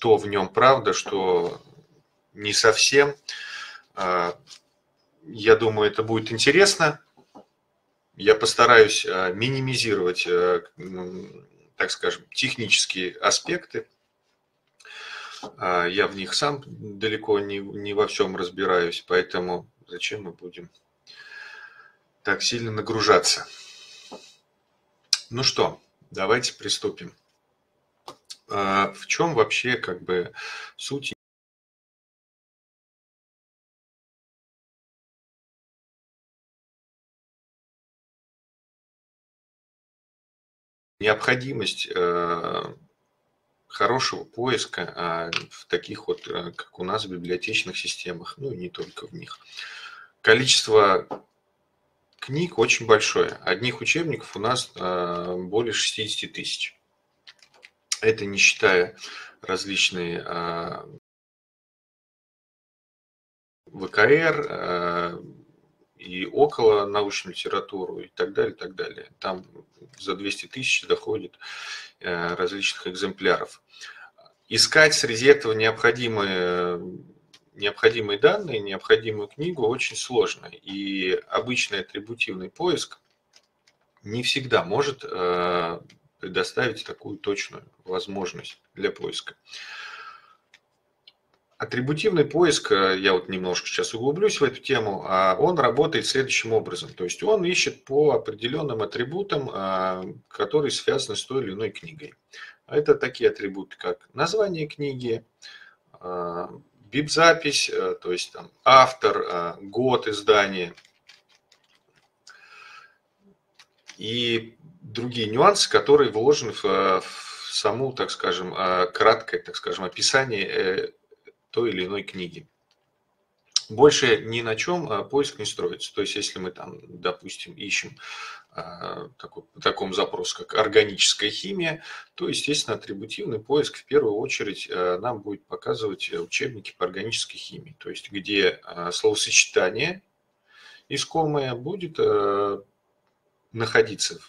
что в нем правда, что не совсем. Я думаю, это будет интересно. Я постараюсь минимизировать, так скажем, технические аспекты. Я в них сам далеко не, не во всем разбираюсь, поэтому зачем мы будем так сильно нагружаться. Ну что, давайте приступим. А в чем вообще как бы суть необходимость э, хорошего поиска а, в таких вот, э, как у нас, библиотечных системах, ну и не только в них. Количество книг очень большое. Одних учебников у нас а, более 60 тысяч. Это не считая различные а, ВКР и около научную литературу и так далее, и так далее. Там за 200 тысяч доходит э, различных экземпляров. Искать среди этого необходимые необходимые данные, необходимую книгу очень сложно. И обычный атрибутивный поиск не всегда может предоставить такую точную возможность для поиска. Атрибутивный поиск, э, я вот немножко сейчас углублюсь в эту тему, а он работает следующим образом. То есть он ищет по определенным атрибутам, а, которые связаны с той или иной книгой. Это такие атрибуты, как название книги, а, бип-запись, э, то есть там автор, э, год издания и другие нюансы, которые вложены в, э, в саму, так скажем, краткое, так скажем, описание той или иной книги. Больше ни на чем поиск не строится. То есть, если мы там, допустим, ищем такой, таком запрос, как органическая химия, то, естественно, атрибутивный поиск в первую очередь э, нам будет показывать учебники по органической химии, то есть где э, словосочетание искомое будет находиться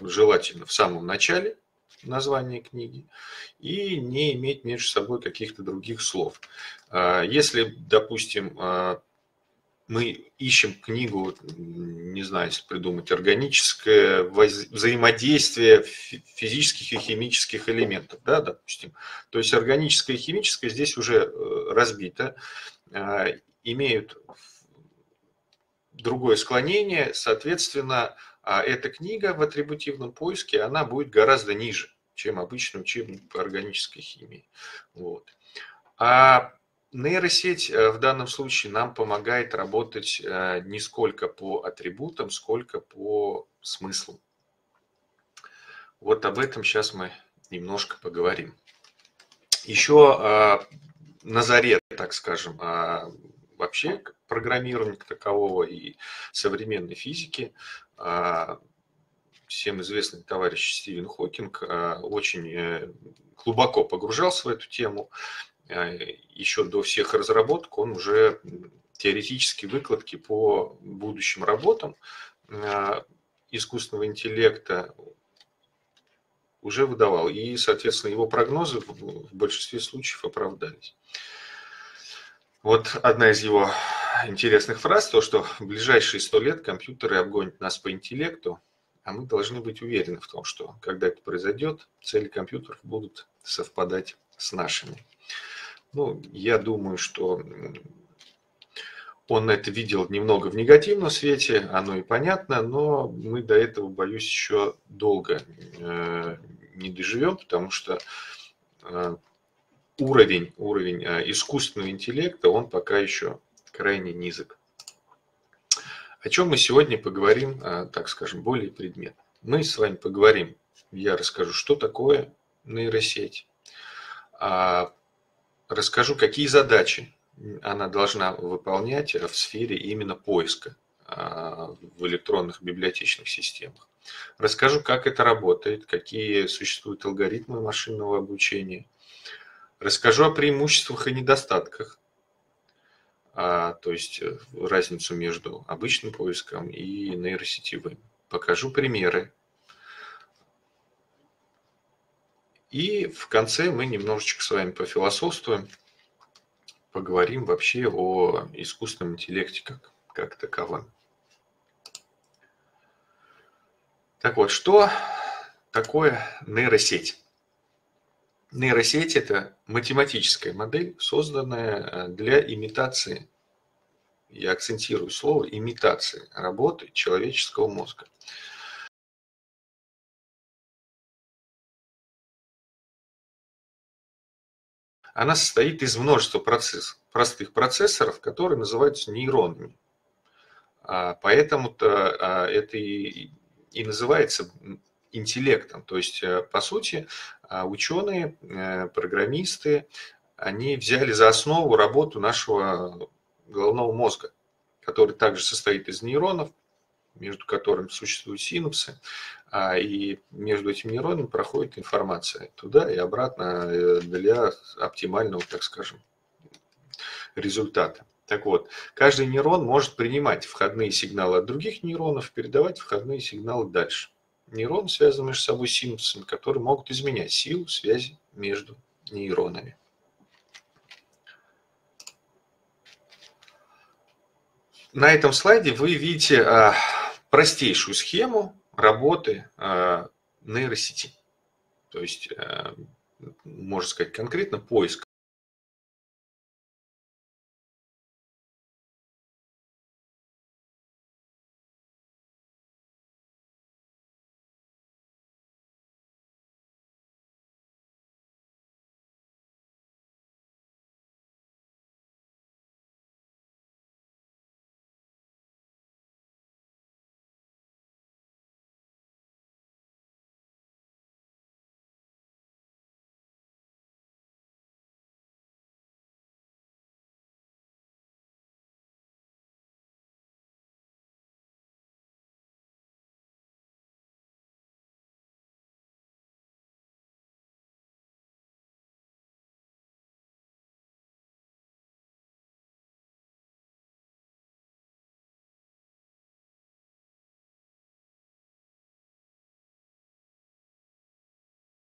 желательно в самом начале названия книги и не иметь между собой каких-то других слов. Если, допустим, мы ищем книгу, не знаю, если придумать, органическое взаимодействие физических и химических элементов, да, допустим. То есть органическое и химическое здесь уже э, разбито, а, имеют другое склонение, соответственно, а эта книга в атрибутивном поиске, она будет гораздо ниже, чем обычный учебник по органической химии. Вот. А Нейросеть э, в данном случае нам помогает работать э, не сколько по атрибутам, сколько по смыслу. Вот об этом сейчас мы немножко поговорим. Еще а, на заре, так скажем, а, вообще программирования такового и современной физики а, всем известный товарищ Стивен Хокинг очень э, глубоко погружался в эту тему а, еще до всех разработок он уже теоретические выкладки по будущим работам а, искусственного интеллекта уже выдавал. И, соответственно, его прогнозы в большинстве случаев оправдались. Вот одна из его интересных фраз, то, что в ближайшие сто лет компьютеры обгонят нас по интеллекту, а мы должны быть уверены в том, что когда это произойдет, цели компьютеров будут совпадать с нашими. Ну, я думаю, что он это видел немного в негативном свете, оно и понятно, но мы до этого, боюсь, еще долго э, не доживем, потому что э, уровень, уровень э, искусственного интеллекта, он пока еще крайне низок. О чем мы сегодня поговорим, так скажем, более предметно. Мы с вами поговорим, я расскажу, что такое нейросеть, а расскажу, какие задачи она должна выполнять в сфере именно поиска а, в электронных библиотечных системах. Расскажу, как это работает, какие существуют алгоритмы машинного обучения. Расскажу о преимуществах и недостатках, а, то есть э, разницу между обычным поиском и нейросетевым. Покажу примеры И в конце мы немножечко с вами пофилософствуем, поговорим вообще о искусственном интеллекте как, как таковом. Так вот, что такое нейросеть? Нейросеть – это математическая модель, созданная э, для имитации, я акцентирую слово, имитации работы человеческого мозга. Она состоит из множества процессов, простых процессоров, которые называются нейронами. А, поэтому-то а, это и и называется интеллектом. То есть, э, по сути, ученые, э, программисты, они взяли за основу работу нашего головного мозга, который также состоит из нейронов, между которыми существуют синапсы, а, и между этими нейронами проходит информация туда и обратно э, для оптимального, так скажем, результата. Так вот, каждый нейрон может принимать входные сигналы от других нейронов, передавать входные сигналы дальше. Нейроны связаны между собой синапсами, которые могут изменять силу связи между нейронами. На этом слайде вы видите а, простейшую схему работы а, нейросети. То есть, а, можно сказать конкретно, поиск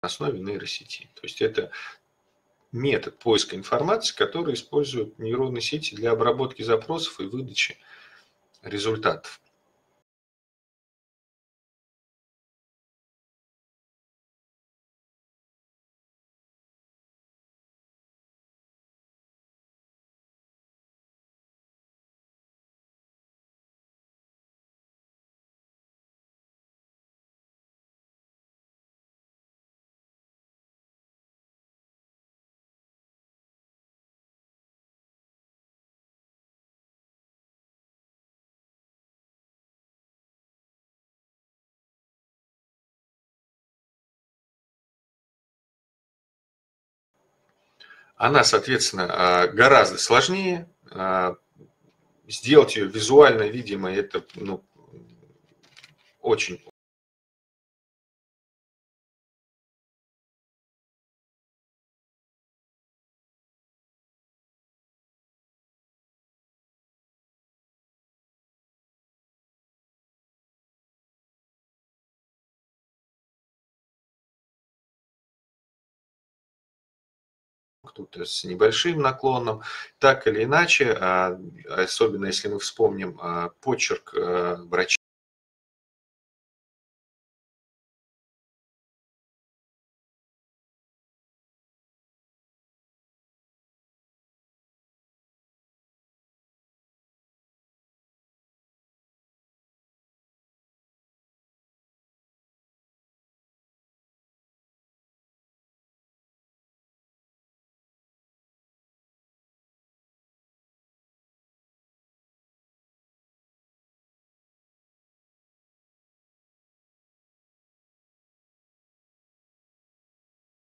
основе нейросети. То есть это метод поиска информации, который используют нейронные сети для обработки запросов и выдачи результатов. Она, соответственно, а, гораздо сложнее. А, сделать ее визуально видимой, это ну, очень кто-то с небольшим наклоном. Так или иначе, а, особенно если мы вспомним а, почерк а,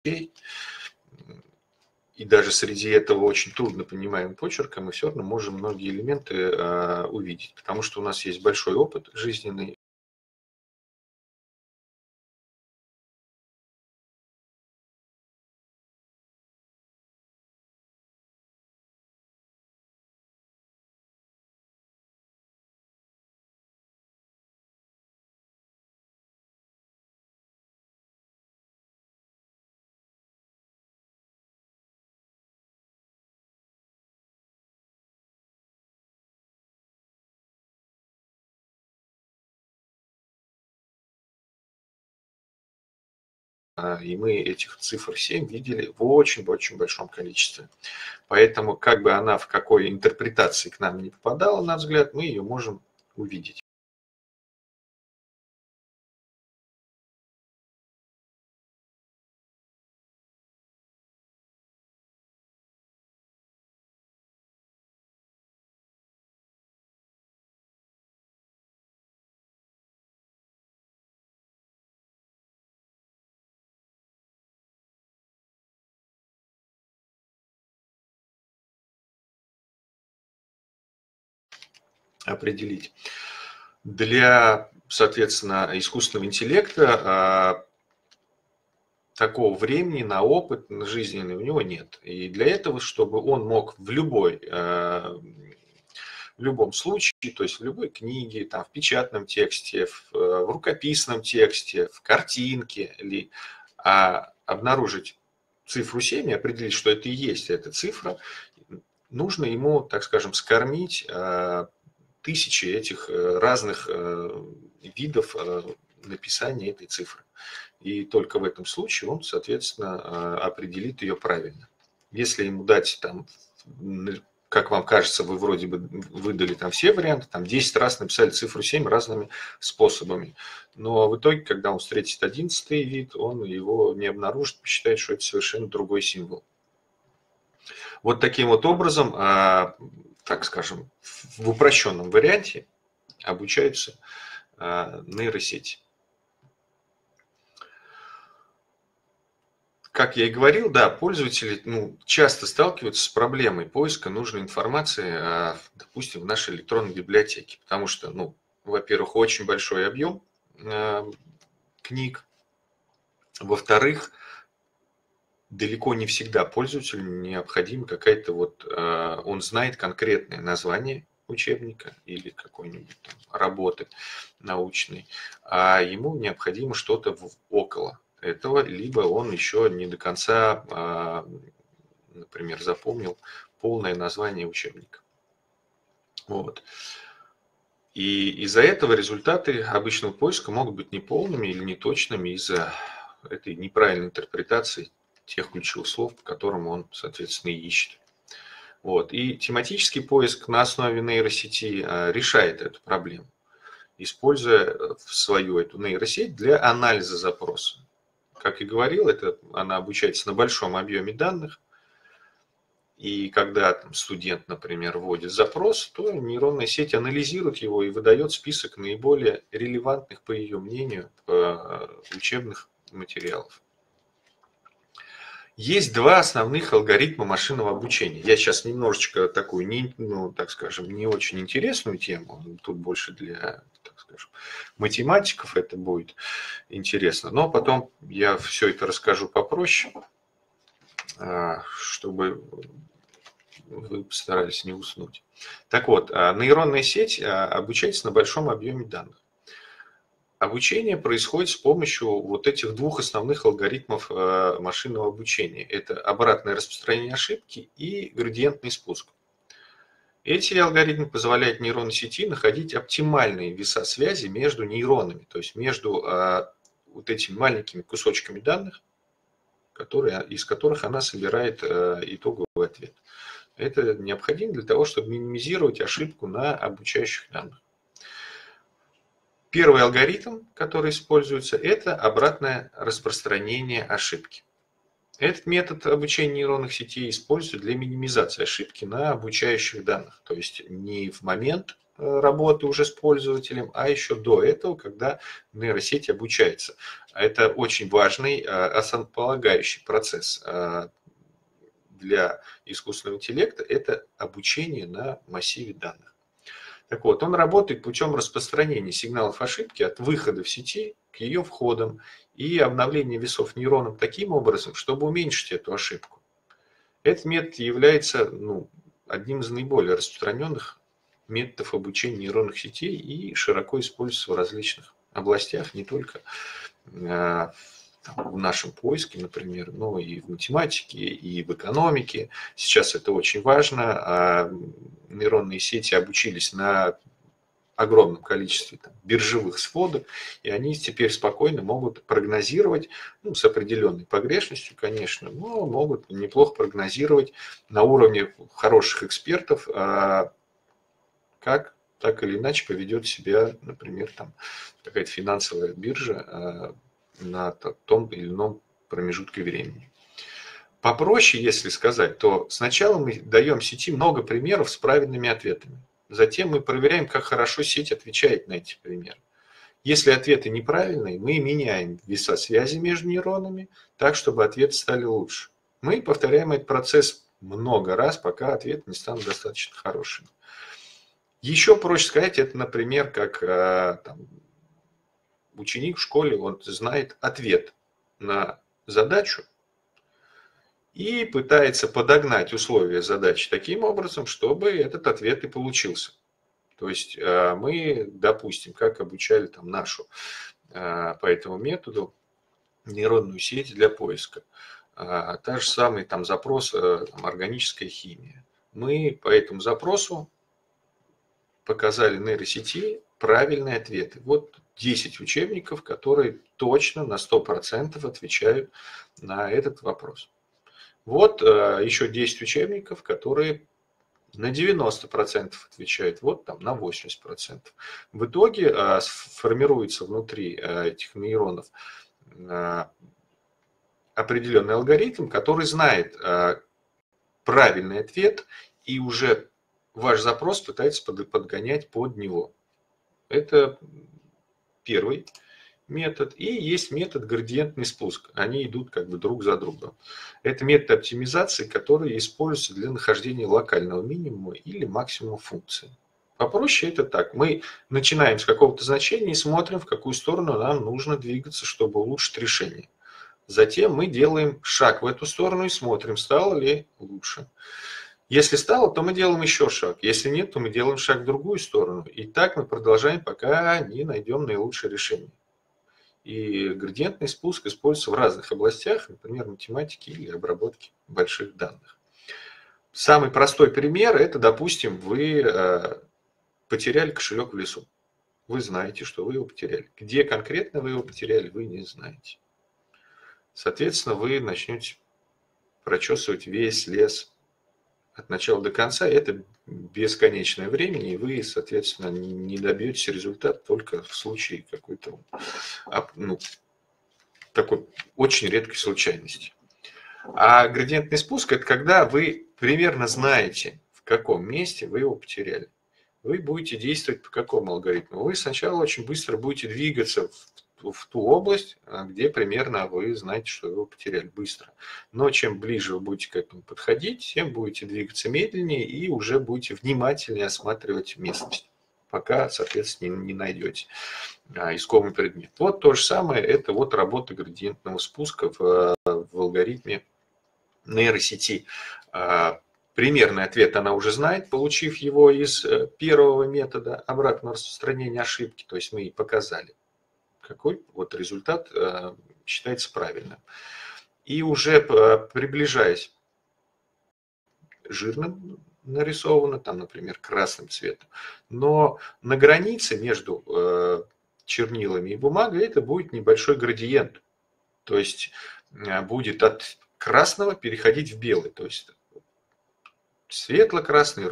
врача, и даже среди этого очень трудно понимаем почерка, мы все равно можем многие элементы э, увидеть, потому что у нас есть большой опыт жизненный, и мы этих цифр 7 видели в очень-очень большом количестве. Поэтому, как бы она в какой интерпретации к нам не попадала, на взгляд, мы ее можем увидеть. Определить. Для, соответственно, искусственного интеллекта а, такого времени на опыт жизненный у него нет. И для этого, чтобы он мог в любой а, в любом случае, то есть в любой книге, там, в печатном тексте, в, в рукописном тексте, в картинке, ли, а обнаружить цифру 7 и определить, что это и есть эта цифра, нужно ему, так скажем, скормить а, тысячи этих э, разных э, видов э, написания этой цифры. И только в этом случае он, соответственно, определит ее правильно. Если ему дать там, как вам кажется, вы вроде бы выдали там все варианты, там 10 раз написали цифру 7 разными способами. Но в итоге, когда он встретит 11 вид, он его не обнаружит, посчитает, что это совершенно другой символ. Вот таким вот образом а, так скажем, в упрощенном варианте обучаются а, нейросети. Как я и говорил, да, пользователи ну, часто сталкиваются с проблемой поиска нужной информации, а, допустим, в нашей электронной библиотеке, потому что, ну, во-первых, очень большой объем а, книг, во-вторых, далеко не всегда пользователю необходима какая-то вот, э, он знает конкретное название учебника или какой-нибудь там работы научной, а ему необходимо что-то около этого, либо он еще не до конца, а, например, запомнил полное название учебника. Вот. И из-за этого результаты обычного поиска могут быть неполными или неточными из-за этой неправильной интерпретации тех ключевых слов, по которым он, соответственно, ищет. Вот. И тематический поиск на основе нейросети а, решает эту проблему, используя э, свою эту нейросеть для анализа запроса. Как и говорил, это, она обучается на большом объеме данных, и когда там, студент, например, вводит запрос, то нейронная сеть анализирует его и выдает список наиболее релевантных, по ее мнению, э, учебных материалов. Есть два основных алгоритма машинного обучения. Я сейчас немножечко такую, не, ну, так скажем, не очень интересную тему, тут больше для, так скажем, математиков это будет интересно. Но потом я все это расскажу попроще, а, чтобы вы постарались не уснуть. Так вот, а, нейронная сеть а, обучается на большом объеме данных. Обучение происходит с помощью вот этих двух основных алгоритмов э, машинного обучения. Это обратное распространение ошибки и градиентный спуск. Эти алгоритмы позволяют нейронной сети находить оптимальные веса связи между нейронами, то есть между э, вот этими маленькими кусочками данных, которые, из которых она собирает э, итоговый ответ. Это необходимо для того, чтобы минимизировать ошибку на обучающих данных. Первый алгоритм, который используется, это обратное распространение ошибки. Этот метод обучения нейронных сетей используется для минимизации ошибки на обучающих данных. То есть не в момент э, работы уже с пользователем, а еще до этого, когда нейросеть обучается. Это очень важный, э, основополагающий процесс э, для искусственного интеллекта – это обучение на массиве данных. Так вот, он работает путем распространения сигналов ошибки от выхода в сети к ее входам и обновления весов нейронов таким образом, чтобы уменьшить эту ошибку. Этот метод является ну, одним из наиболее распространенных методов обучения нейронных сетей и широко используется в различных областях, не только а, в нашем поиске, например, но и в математике, и в экономике. Сейчас это очень важно. А нейронные сети обучились на огромном количестве там, биржевых сводок, и они теперь спокойно могут прогнозировать, ну, с определенной погрешностью, конечно, но могут неплохо прогнозировать на уровне хороших экспертов, а, как так или иначе поведет себя, например, там какая-то финансовая биржа а, на том или ином промежутке времени. Попроще, если сказать, то сначала мы даем сети много примеров с правильными ответами. Затем мы проверяем, как хорошо сеть отвечает на эти примеры. Если ответы неправильные, мы меняем веса связи между нейронами так, чтобы ответы стали лучше. Мы повторяем этот процесс много раз, пока ответы не станут достаточно хорошими. Еще проще сказать, это, например, как э, там, ученик в школе, он знает ответ на задачу, и пытается подогнать условия задачи таким образом, чтобы этот ответ и получился. То есть э, мы, допустим, как обучали там нашу э, по этому методу нейронную сеть для поиска. Э, та же самый там запрос там, органическая химия. Мы по этому запросу показали нейросети правильные ответы. Вот 10 учебников, которые точно на 100% отвечают на этот вопрос. Вот э, еще 10 учебников, которые на 90% отвечают, вот там на 80%. В итоге э, формируется внутри э, этих нейронов определенный алгоритм, который знает правильный ответ и уже ваш запрос пытается подгонять под него. Это первый метод и есть метод градиентный спуск. Они идут как бы друг за другом. Это метод оптимизации, который используется для нахождения локального минимума или максимума функции. Попроще это так. Мы начинаем с какого-то значения и смотрим, в какую сторону нам нужно двигаться, чтобы улучшить решение. Затем мы делаем шаг в эту сторону и смотрим, стало ли лучше. Если стало, то мы делаем еще шаг. Если нет, то мы делаем шаг в другую сторону. И так мы продолжаем, пока не найдем наилучшее решение. И градиентный спуск используется в разных областях, например, математики или обработки больших данных. Самый простой пример – это, допустим, вы э, потеряли кошелек в лесу. Вы знаете, что вы его потеряли. Где конкретно вы его потеряли, вы не знаете. Соответственно, вы начнете прочесывать весь лес от начала до конца, это бесконечное время, и вы, соответственно, не добьетесь результата только в случае какой-то ну, такой очень редкой случайности. А градиентный спуск – это когда вы примерно знаете, в каком месте вы его потеряли. Вы будете действовать по какому алгоритму? Вы сначала очень быстро будете двигаться в в ту область, а, где примерно вы знаете, что его потеряли быстро. Но чем ближе вы будете к этому подходить, тем будете двигаться медленнее и уже будете внимательнее осматривать местность, пока, соответственно, не, найдете а, искомый предмет. Вот то же самое, это вот работа градиентного спуска в, в алгоритме нейросети. А, примерный ответ она уже знает, получив его из э, первого метода обратного распространения ошибки, то есть мы ей показали какой вот результат э, считается правильным. И уже э, приближаясь жирным нарисовано, там, например, красным цветом, но на границе между э, чернилами и бумагой это будет небольшой градиент. То есть будет от красного переходить в белый. То есть светло-красный,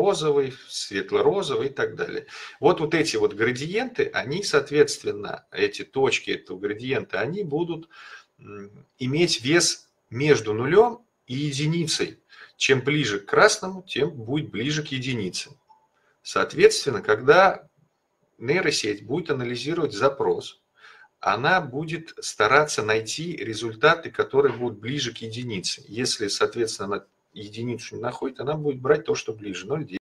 розовый, светло-розовый и так далее. Вот вот эти вот градиенты, они, соответственно, эти точки этого градиента, они будут иметь вес между нулем и единицей. Чем ближе к красному, тем будет ближе к единице. Соответственно, когда нейросеть будет анализировать запрос, она будет стараться найти результаты, которые будут ближе к единице. Если, соответственно, она единицу не находит, она будет брать то, что ближе, 0,9.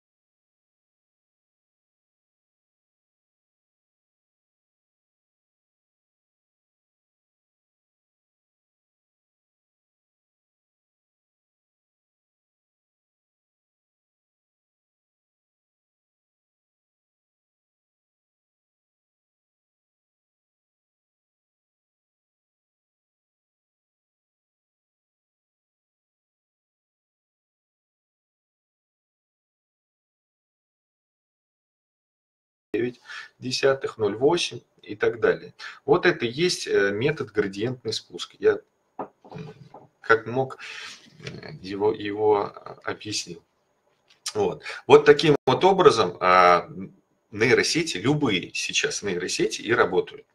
Десятых, 0,8 и так далее. Вот это и есть э, метод градиентный спуск. Я как мог э, его, его объяснил. Вот. вот таким вот образом а, нейросети, любые сейчас нейросети и работают.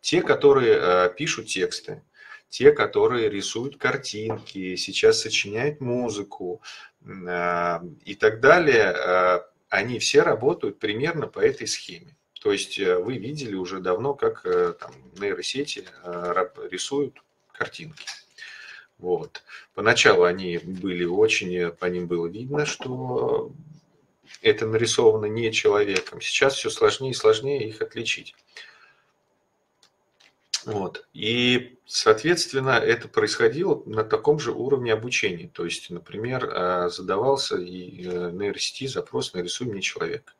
Те, которые а, пишут тексты, те, которые рисуют картинки, сейчас сочиняют музыку а, и так далее, они все работают примерно по этой схеме. То есть э, вы видели уже давно, как э, там, нейросети э, рисуют картинки. Вот. Поначалу они были очень, по ним было видно, что это нарисовано не человеком. Сейчас все сложнее и сложнее их отличить. Вот. И, соответственно, это происходило на таком же уровне обучения. То есть, например, а, задавался и э, нейросети запрос «нарисуй мне человека».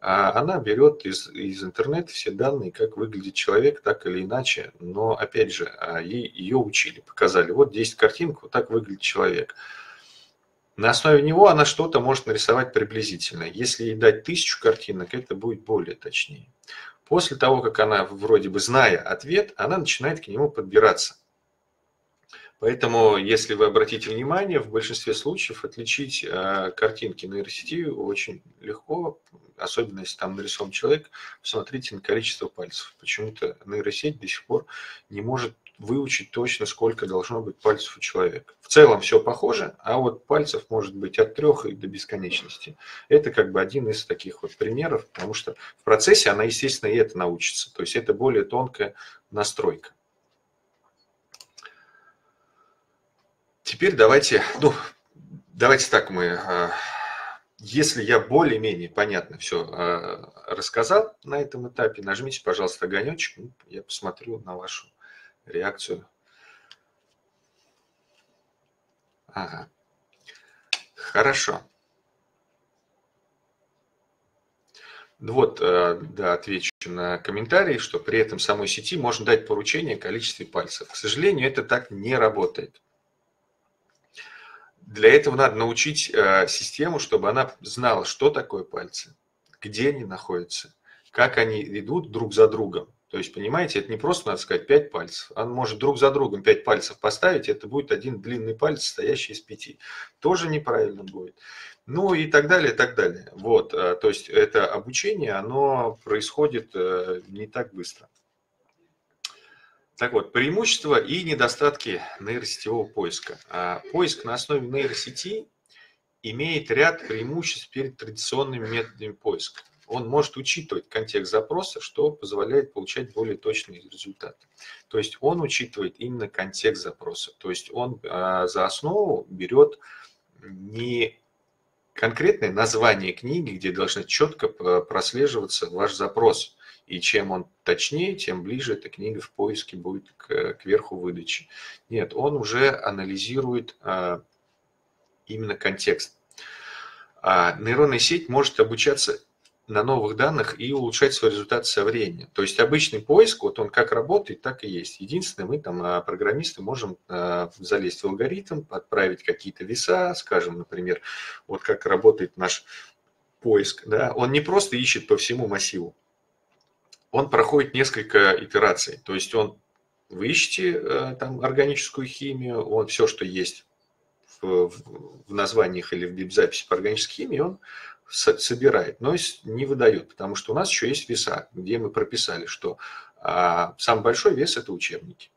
А она берет из, из интернета все данные, как выглядит человек, так или иначе. Но, опять же, а, ей, ее учили, показали. Вот 10 картинок, вот так выглядит человек. На основе него она что-то может нарисовать приблизительно. Если ей дать тысячу картинок, это будет более точнее. После того, как она, вроде бы зная ответ, она начинает к нему подбираться. Поэтому, если вы обратите внимание, в большинстве случаев отличить э, картинки нейросети очень легко, особенно если там нарисован человек, посмотрите на количество пальцев. Почему-то нейросеть до сих пор не может выучить точно, сколько должно быть пальцев у человека. В целом все похоже, а вот пальцев может быть от трех и до бесконечности. Это как бы один из таких вот примеров, потому что в процессе она, естественно, и это научится. То есть это более тонкая настройка. Теперь давайте, ну, давайте так мы, а, если я более-менее понятно все а, рассказал на этом этапе, нажмите, пожалуйста, огонечек, я посмотрю на вашу реакцию. Ага. Хорошо. Вот, э, да, отвечу на комментарий, что при этом самой сети можно дать поручение о количестве пальцев. К сожалению, это так не работает. Для этого надо научить э, систему, чтобы она знала, что такое пальцы, где они находятся, как они идут друг за другом. То есть, понимаете, это не просто, надо сказать, 5 пальцев. Он может друг за другом 5 пальцев поставить, это будет один длинный палец, состоящий из пяти. Тоже неправильно будет. Ну и так далее, и так далее. Вот, э, то есть это обучение, оно происходит э, не так быстро. Так вот, преимущества и недостатки нейросетевого поиска. А поиск на основе нейросети имеет ряд преимуществ перед традиционными методами поиска он может учитывать контекст запроса, что позволяет получать более точные результаты. То есть он учитывает именно контекст запроса. То есть он а, за основу берет не конкретное название книги, где должны четко прослеживаться ваш запрос. И чем он точнее, тем ближе эта книга в поиске будет к, к верху выдачи. Нет, он уже анализирует а, именно контекст. А нейронная сеть может обучаться на новых данных и улучшать свой результат со временем. То есть обычный поиск, вот он как работает, так и есть. Единственное, мы там, а, программисты, можем а, залезть в алгоритм, отправить какие-то веса, скажем, например, вот как работает наш поиск. Да? Он не просто ищет по всему массиву, он проходит несколько итераций. То есть он вы ищете а, там органическую химию, он все, что есть в, в названиях или в бип-записи по органической химии, он собирает, но не выдает, потому что у нас еще есть веса, где мы прописали, что а, самый большой вес – это учебники.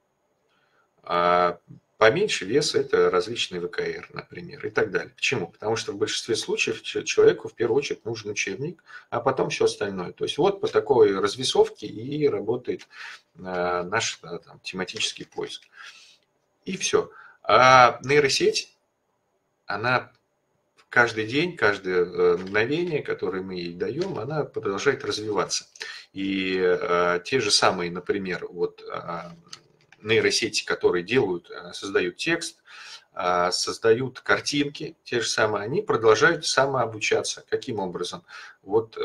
А, поменьше вес – это различные ВКР, например, и так далее. Почему? Потому что в большинстве случаев человеку в первую очередь нужен учебник, а потом все остальное. То есть вот по такой развесовке и работает э, наш там, тематический поиск. И все. А нейросеть, она каждый день, каждое э, мгновение, которое мы ей даем, она продолжает развиваться. И э, те же самые, например, вот э, нейросети, которые делают, э, создают текст, э, создают картинки, те же самые, они продолжают самообучаться. Каким образом? Вот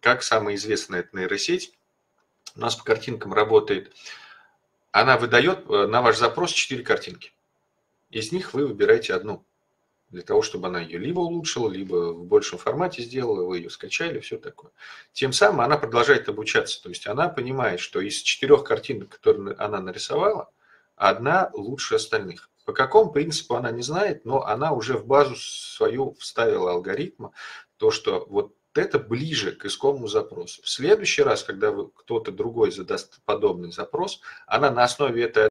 как самая известная эта нейросеть у нас по картинкам работает. Она выдает на ваш запрос 4 картинки. Из них вы выбираете одну для того, чтобы она ее либо улучшила, либо в большем формате сделала, вы ее скачали, все такое. Тем самым она продолжает обучаться, то есть она понимает, что из четырех картинок, которые она нарисовала, одна лучше остальных. По какому принципу она не знает, но она уже в базу свою вставила алгоритма, то, что вот это ближе к искомому запросу. В следующий раз, когда кто-то другой задаст подобный запрос, она на основе этой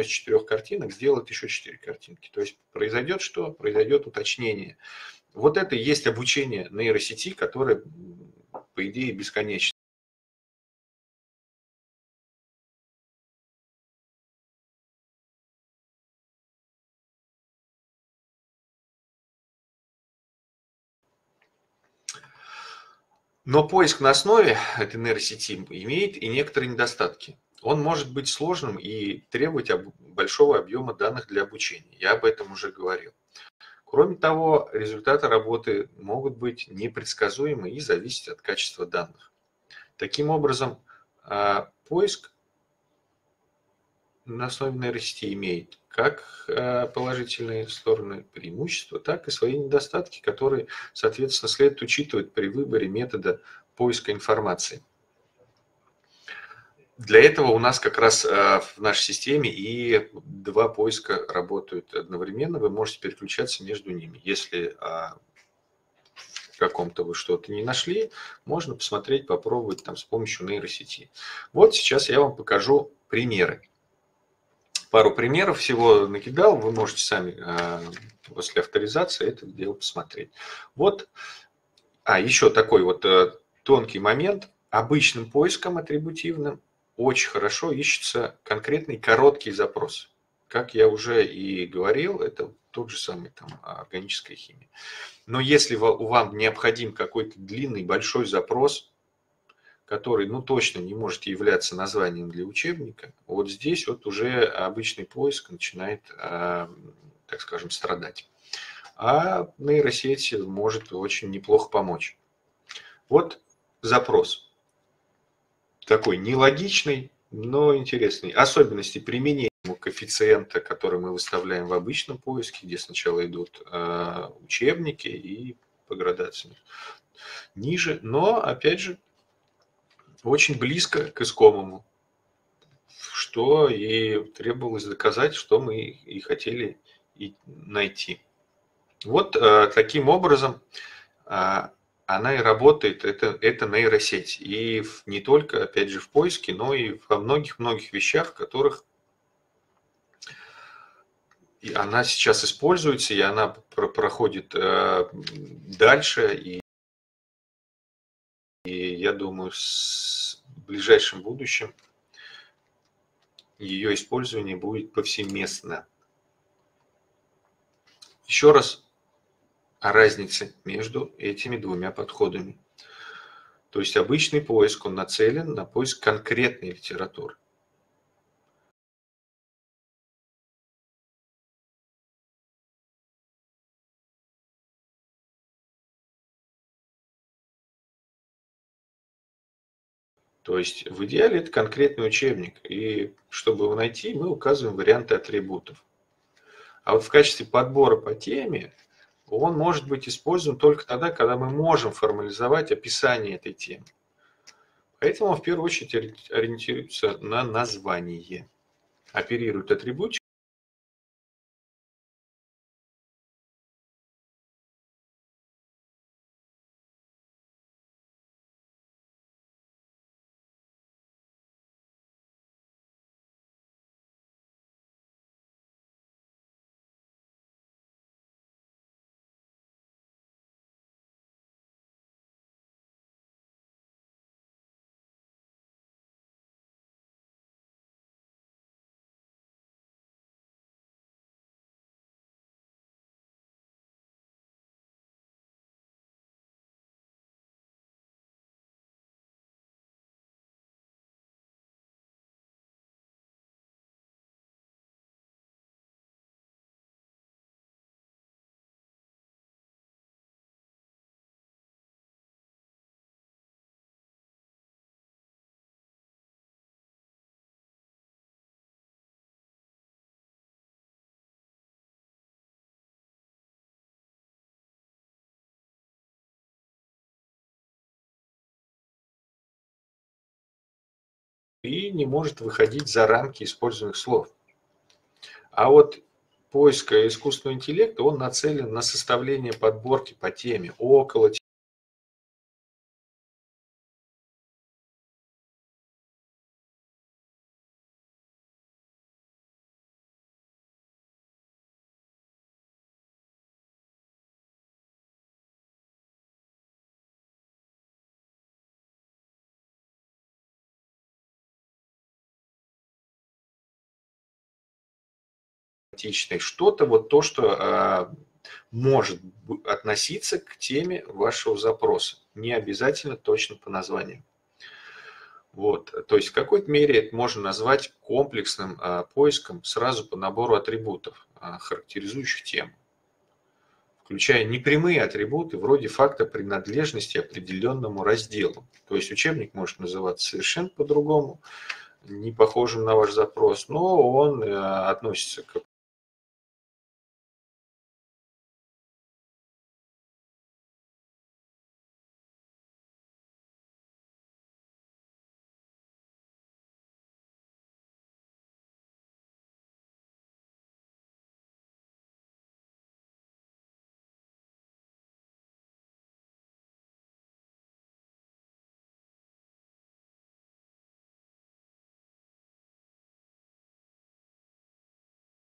из четырех картинок сделать еще четыре картинки. То есть произойдет что? Произойдет уточнение. Вот это и есть обучение нейросети, которое, по идее, бесконечно. Но поиск на основе этой нейросети имеет и некоторые недостатки он может быть сложным и требовать большого объема данных для обучения. Я об этом уже говорил. Кроме того, результаты работы могут быть непредсказуемы и зависеть от качества данных. Таким образом, а, поиск на основе нейросети имеет как а, положительные стороны преимущества, так и свои недостатки, которые, соответственно, следует учитывать при выборе метода поиска информации. Для этого у нас как раз э, в нашей системе и два поиска работают одновременно. Вы можете переключаться между ними. Если а, в каком-то вы что-то не нашли, можно посмотреть, попробовать там с помощью нейросети. Вот сейчас я вам покажу примеры. Пару примеров всего накидал, вы можете сами а, после авторизации это дело посмотреть. Вот, а еще такой вот э, тонкий момент. Обычным поиском атрибутивным очень хорошо ищется конкретный короткий запрос. Как я уже и говорил, это тот же самый там органическая химия. Но если вам необходим какой-то длинный большой запрос, который, ну, точно не может являться названием для учебника, вот здесь вот уже обычный поиск начинает, а, так скажем, страдать. А нейросеть может очень неплохо помочь. Вот запрос такой нелогичный, но интересный. Особенности применения коэффициента, который мы выставляем в обычном поиске, где сначала идут э, учебники и по градации ниже, но, опять же, очень близко к искомому, что и требовалось доказать, что мы и хотели и найти. Вот э, таким образом э, она и работает, это, это нейросеть. И в, не только, опять же, в поиске, но и во многих-многих вещах, которых и она сейчас используется, и она про проходит э, дальше. И, и я думаю, с ближайшим будущем ее использование будет повсеместно. Еще раз о разнице между этими двумя подходами. То есть обычный поиск, он нацелен на поиск конкретной литературы. То есть в идеале это конкретный учебник. И чтобы его найти, мы указываем варианты атрибутов. А вот в качестве подбора по теме он может быть использован только тогда, когда мы можем формализовать описание этой темы. Поэтому он в первую очередь ориентируется на название. Оперирует атрибутик и не может выходить за рамки используемых слов. А вот поиск искусственного интеллекта, он нацелен на составление подборки по теме, около тематичной, что-то вот то, что а, может относиться к теме вашего запроса. Не обязательно точно по названию. Вот, то есть в какой-то мере это можно назвать комплексным а, поиском сразу по набору атрибутов, а, характеризующих тему, включая непрямые атрибуты вроде факта принадлежности определенному разделу. То есть учебник может называться совершенно по-другому, не похожим на ваш запрос, но он э, относится к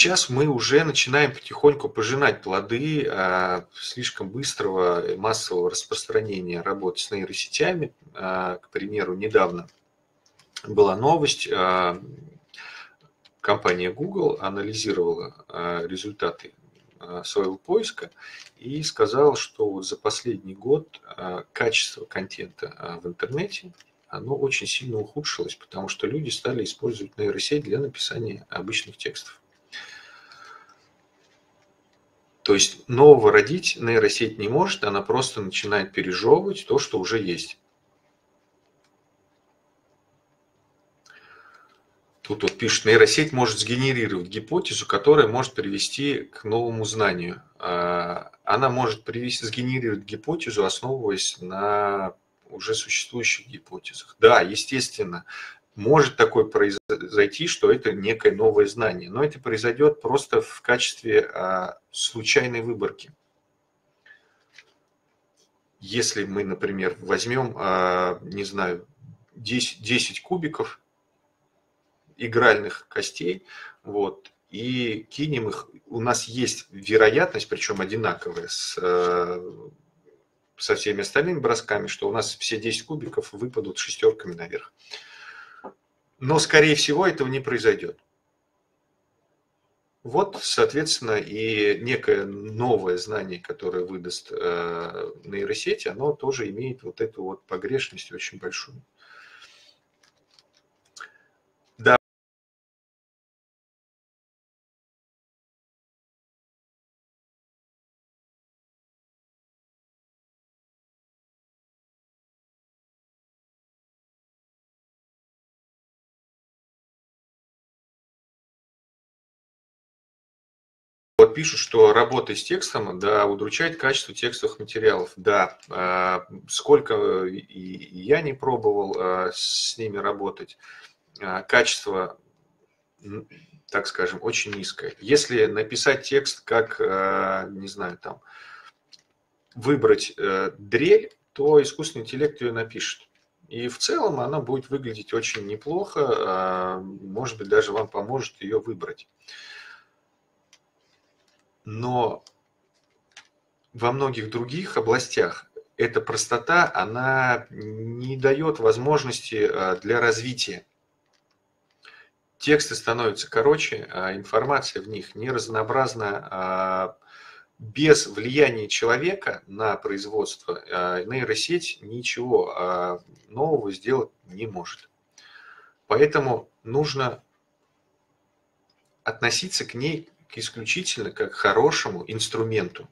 Сейчас мы уже начинаем потихоньку пожинать плоды а, слишком быстрого массового распространения работы с нейросетями. А, к примеру, недавно была новость, а, компания Google анализировала результаты своего поиска и сказала, что за последний год качество контента в интернете оно очень сильно ухудшилось, потому что люди стали использовать нейросеть для написания обычных текстов. То есть нового родить нейросеть не может, она просто начинает пережевывать то, что уже есть. Тут вот пишет, нейросеть может сгенерировать гипотезу, которая может привести к новому знанию. А, она может привести, сгенерировать гипотезу, основываясь на уже существующих гипотезах. Да, естественно, может такое произойти, что это некое новое знание, но это произойдет просто в качестве а, случайной выборки. Если мы, например, возьмем, а, не знаю, 10, 10 кубиков игральных костей, вот, и кинем их, у нас есть вероятность, причем одинаковая с, э, со всеми остальными бросками, что у нас все 10 кубиков выпадут шестерками наверх. Но, скорее всего, этого не произойдет. Вот, соответственно, и некое новое знание, которое выдаст э, нейросеть, оно тоже имеет вот эту вот погрешность очень большую. Вот пишут, что работа с текстом, да, удручает качество текстовых материалов. Да, а, сколько и я не пробовал а, с ними работать, а, качество, так скажем, очень низкое. Если написать текст, как, не знаю, там, выбрать э, дрель, то искусственный интеллект ее напишет. И в целом она будет выглядеть очень неплохо, может быть, даже вам поможет ее выбрать но во многих других областях эта простота, она не дает возможности а, для развития. Тексты становятся короче, а информация в них не разнообразна. А без влияния человека на производство нейросеть ничего нового сделать не может. Поэтому нужно относиться к ней исключительно как хорошему инструменту.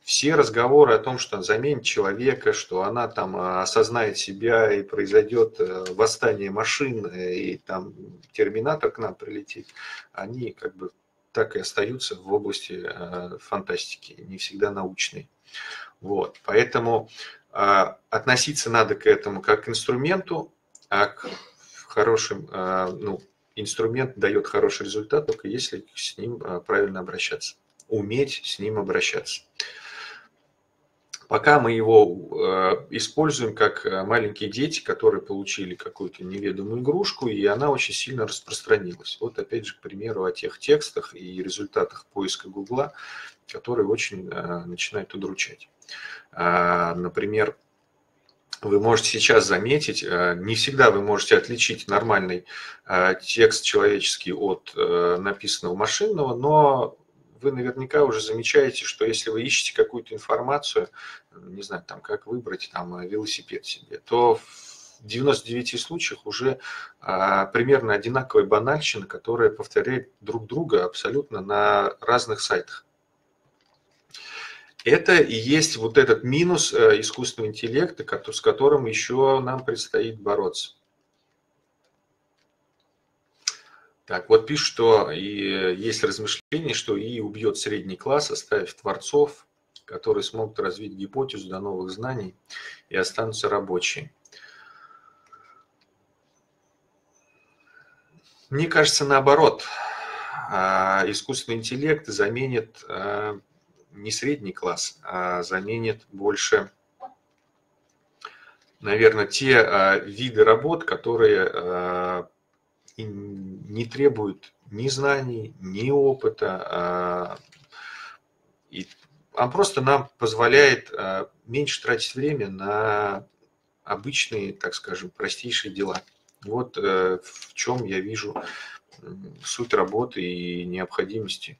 Все разговоры о том, что она заменит человека, что она там а, осознает себя и произойдет э, восстание машин, э, и там терминатор к нам прилетит, они как бы так и остаются в области э, фантастики, не всегда научной. Вот. Поэтому а, относиться надо к этому как к инструменту, а к хорошим, а, ну, инструмент дает хороший результат, только если с ним а, правильно обращаться. Уметь с ним обращаться. Пока мы его а, используем как а, маленькие дети, которые получили какую-то неведомую игрушку, и она очень сильно распространилась. Вот опять же, к примеру, о тех текстах и результатах поиска Гугла, которые очень начинают удручать. Например, вы можете сейчас заметить, э, не всегда вы можете отличить нормальный э, текст человеческий от э, написанного машинного, но вы наверняка уже замечаете, что если вы ищете какую-то информацию, не знаю, там, как выбрать там, велосипед себе, то в 99 случаях уже примерно одинаковая банальщина, которая повторяет друг друга абсолютно на разных сайтах. Это и есть вот этот минус э, искусственного интеллекта, с которым еще нам предстоит бороться. Так, вот пишут, что и есть размышление, что и убьет средний класс, оставив творцов, которые смогут развить гипотезу до новых знаний и останутся рабочие. Мне кажется, наоборот. А, искусственный интеллект заменит а, не средний класс, а заменит больше, наверное, те а, виды работ, которые а, не требуют ни знаний, ни опыта. А, и он просто нам позволяет меньше тратить время на обычные, так скажем, простейшие дела. Вот э, в чем я вижу суть работы и необходимости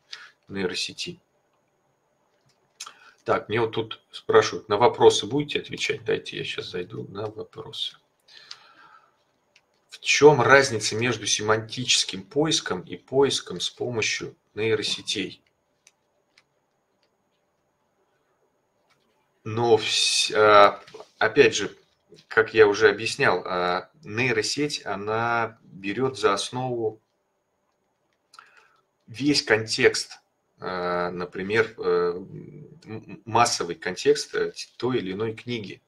нейросети. Так, мне вот тут спрашивают, на вопросы будете отвечать? Дайте я сейчас зайду на вопросы. В чем разница между семантическим поиском и поиском с помощью нейросетей? Но, а, опять же, как я уже объяснял, а, нейросеть, она берет за основу весь контекст например, э, массовый контекст э, той или иной книги.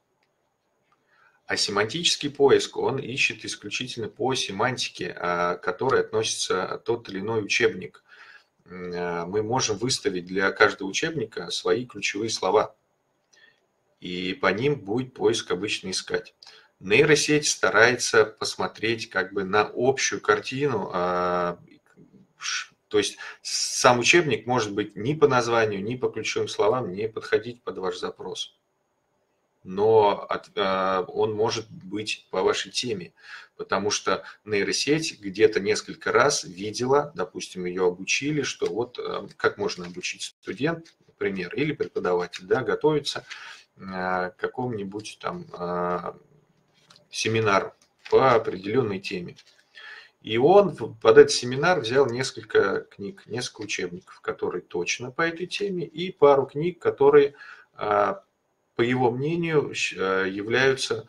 А семантический поиск, он ищет исключительно по семантике, а, к которой относится тот или иной учебник. А, мы можем выставить для каждого учебника свои ключевые слова, и по ним будет поиск обычно искать. Нейросеть старается посмотреть как бы на общую картину, то есть сам учебник может быть ни по названию, ни по ключевым словам не подходить под ваш запрос. Но от, э, он может быть по вашей теме, потому что нейросеть где-то несколько раз видела, допустим, ее обучили, что вот э, как можно обучить студент, например, или преподаватель, да, готовиться э, к какому-нибудь там э, семинару по определенной теме. И он под этот семинар взял несколько книг, несколько учебников, которые точно по этой теме, и пару книг, которые, а, по его мнению, а, являются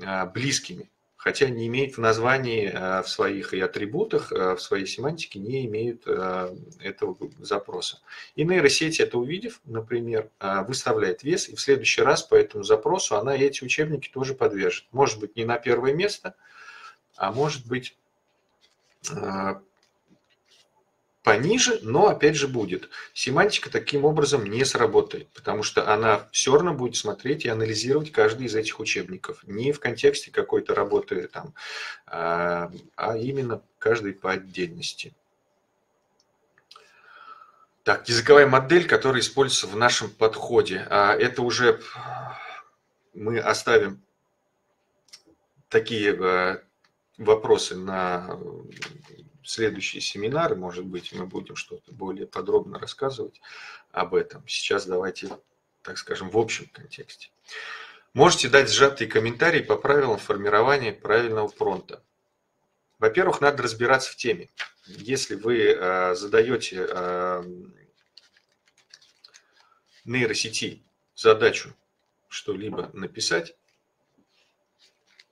а, близкими. хотя не имеют в названии, в своих и атрибутах, в своей семантике не имеют этого запроса. И нейросеть это увидев, например, выставляет вес, и в следующий раз по этому запросу она эти учебники тоже подвержет. Может быть, не на первое место, а может быть пониже, но опять же будет. Семантика таким образом не сработает, потому что она все равно будет смотреть и анализировать каждый из этих учебников. Не в контексте какой-то работы там, а, а именно каждый по отдельности. Так, языковая модель, которая используется в нашем подходе. А это уже мы оставим такие э, вопросы на следующие семинары, может быть, мы будем что-то более подробно рассказывать об этом. Сейчас давайте, так скажем, в общем контексте. Можете дать сжатые комментарии по правилам формирования правильного фронта. Во-первых, надо разбираться в теме. Если вы э, задаете э, нейросети задачу что-либо написать,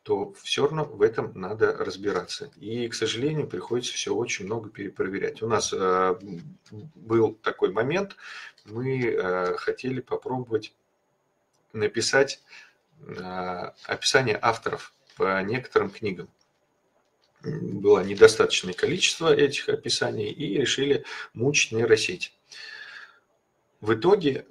то все равно в этом надо разбираться. И, к сожалению, приходится все очень много перепроверять. У нас э, был такой момент, мы э, хотели попробовать написать э, описание авторов по некоторым книгам. Было недостаточное количество этих описаний и решили мучить нейросеть. В итоге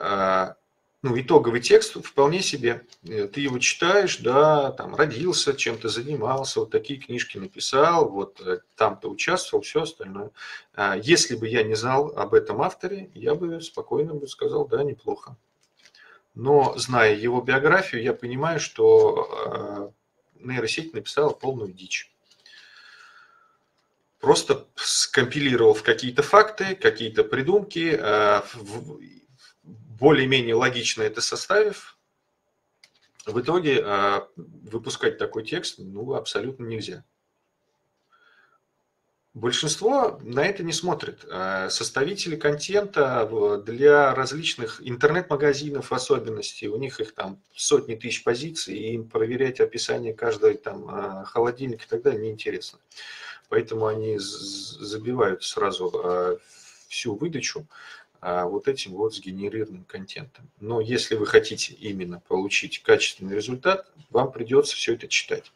ну, итоговый текст вполне себе. Э, ты его читаешь, да, там, родился, чем-то занимался, вот такие книжки написал, вот э, там-то участвовал, все остальное. А если бы я не знал об этом авторе, я бы спокойно бы сказал, да, неплохо. Но, зная его биографию, я понимаю, что э, нейросеть написала полную дичь просто скомпилировав какие-то факты, какие-то придумки, более-менее логично это составив, в итоге а, выпускать такой текст ну, абсолютно нельзя. Большинство на это не смотрит. А, составители контента для различных интернет-магазинов в особенности, у них их там сотни тысяч позиций, и им проверять описание каждого там а, холодильника и так далее неинтересно. Поэтому они забивают сразу всю выдачу вот этим вот сгенерированным контентом. Но если вы хотите именно получить качественный результат, вам придется все это читать.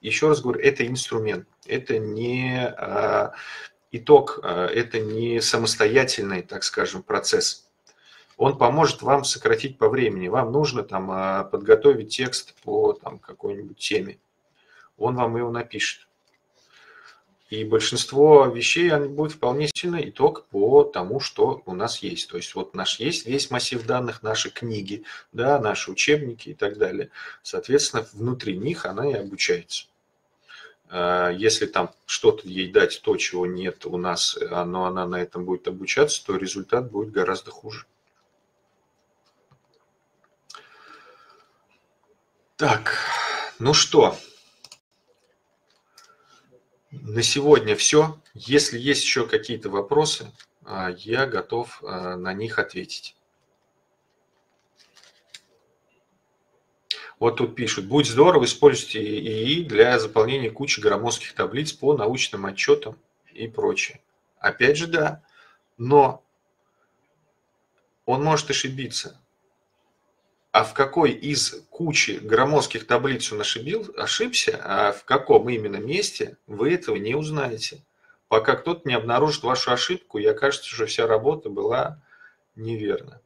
Еще раз говорю, это инструмент, это не а, итог, а, это не самостоятельный, так скажем, процесс. Он поможет вам сократить по времени. Вам нужно там подготовить текст по там, какой-нибудь теме. Он вам его напишет. И большинство вещей они будут вполне сильно итог по тому, что у нас есть. То есть вот наш есть весь массив данных, наши книги, да, наши учебники и так далее. Соответственно, внутри них она и обучается. А, если там что-то ей дать, то, чего нет у нас, но она на этом будет обучаться, то результат будет гораздо хуже. Так, ну что, на сегодня все. Если есть еще какие-то вопросы, а, я готов а, на них ответить. Вот тут пишут, будет здорово, используйте ИИ для заполнения кучи громоздких таблиц по научным отчетам и прочее. Опять же, да, но он может ошибиться а в какой из кучи громоздких таблиц он ошибся, а в каком именно месте, вы этого не узнаете. Пока кто-то не обнаружит вашу ошибку, и окажется, что вся работа была неверна.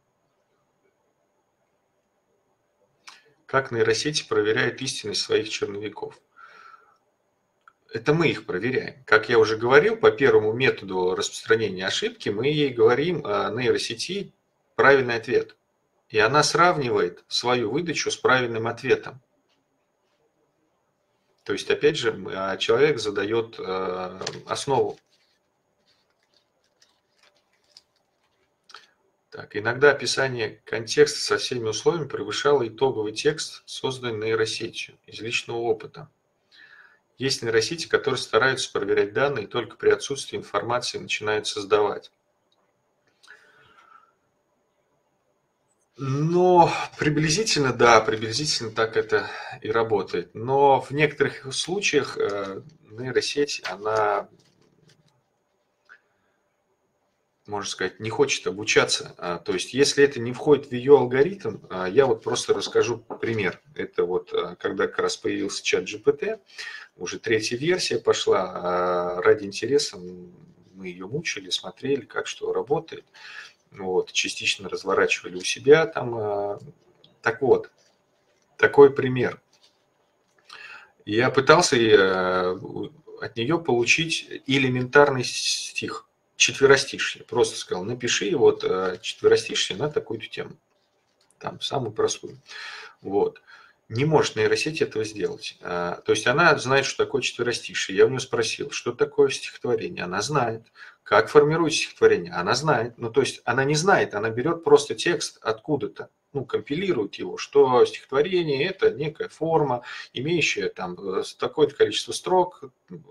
Как нейросети проверяют истинность своих черновиков? Это мы их проверяем. Как я уже говорил, по первому методу распространения ошибки мы ей говорим о нейросети правильный ответ – и она сравнивает свою выдачу с правильным ответом. То есть, опять же, а, человек задает э, основу. Так, иногда описание контекста со всеми условиями превышало итоговый текст, созданный нейросетью из личного опыта. Есть нейросети, которые стараются проверять данные и только при отсутствии информации начинают создавать. Но приблизительно, да, приблизительно так это и работает. Но в некоторых случаях э, нейросеть, она, можно сказать, не хочет обучаться. А, то есть, если это не входит в ее алгоритм, а, я вот просто расскажу пример. Это вот, а, когда как раз появился чат GPT, уже третья версия пошла, ради интереса мы ее мучили, смотрели, как что работает вот, частично разворачивали у себя там. А, так вот, такой пример. Я пытался э, от нее получить элементарный стих, четверостишье. Просто сказал, напиши вот э, четверостишье на такую-то тему. Там, самую простую. Вот. Не может нейросеть этого сделать. А, то есть она знает, что такое четверостишие. Я у нее спросил, что такое стихотворение. Она знает. Как формирует стихотворение? Она знает. Ну, то есть она не знает, она берет просто текст откуда-то, ну, компилирует его, что стихотворение – это некая форма, имеющая там э, такое-то количество строк,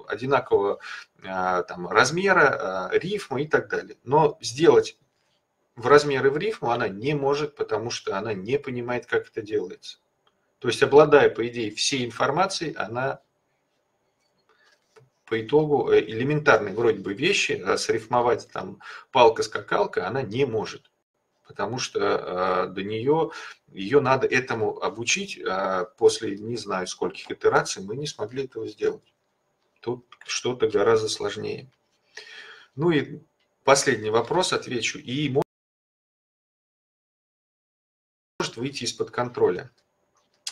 одинакового а, там, размера, а, рифма и так далее. Но сделать в размеры в рифму она не может, потому что она не понимает, как это делается. То есть, обладая, по идее, всей информацией, она по итогу э, элементарные вроде бы вещи, а срифмовать там палка-скакалка, она не может. Потому что э, до нее, ее надо этому обучить, а после не знаю скольких итераций мы не смогли этого сделать. Тут что-то гораздо сложнее. Ну и последний вопрос отвечу. И может выйти из-под контроля.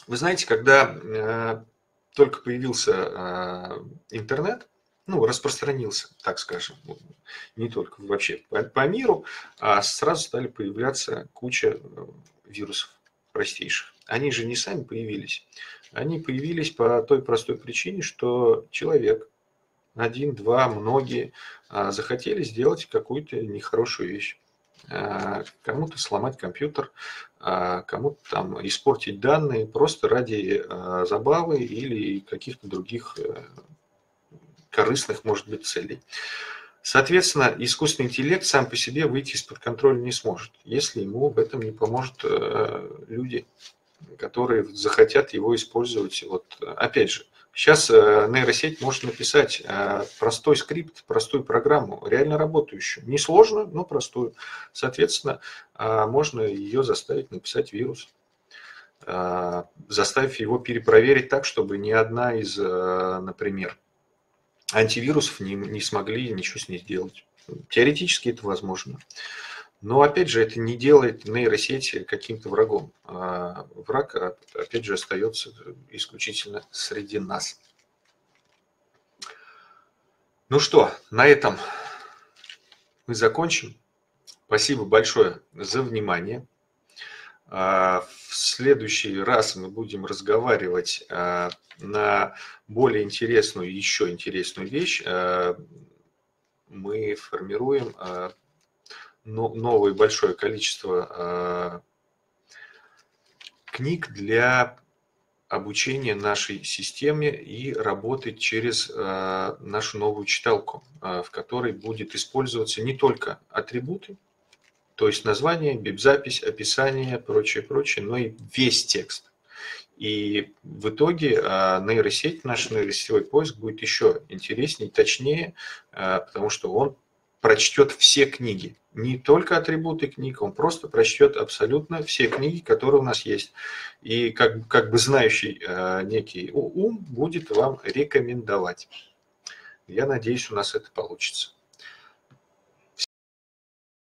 Вы знаете, когда э, только появился а, интернет, ну, распространился, так скажем, не только вообще по, по миру, а сразу стали появляться куча э, вирусов простейших. Они же не сами появились. Они появились по той простой причине, что человек, один, два, многие, захотели сделать какую-то нехорошую вещь. А, кому-то сломать компьютер, а, кому-то там испортить данные просто ради а, забавы или каких-то других э, корыстных, может быть, целей. Соответственно, искусственный интеллект сам по себе выйти из-под контроля не сможет, если ему в этом не поможет э, люди, которые захотят его использовать. Вот, опять же, Сейчас э, нейросеть может написать э, простой скрипт, простую программу, реально работающую. Не сложную, но простую. Соответственно, э, можно ее заставить написать вирус, заставив его перепроверить так, чтобы ни одна из, например, антивирусов не, не смогли ничего с ней сделать. Теоретически это возможно. Но опять же, это не делает нейросети каким-то врагом. А враг, а, опять же, остается исключительно среди нас. Ну что, на этом мы закончим. Спасибо большое за внимание. А, в следующий раз мы будем разговаривать на более интересную, еще интересную вещь. Мы формируем новое большое количество а, книг для обучения нашей системе и работы через а, нашу новую читалку, а, в которой будет использоваться не только атрибуты, то есть название, бип-запись, описание, прочее, прочее, но и весь текст. И в итоге нейросеть, наш нейросетевой поиск будет еще интереснее, точнее, потому что он прочтет все книги. Не только атрибуты книг, он просто прочтет абсолютно все книги, которые у нас есть. И как, как бы знающий э, некий ум будет вам рекомендовать. Я надеюсь, у нас это получится.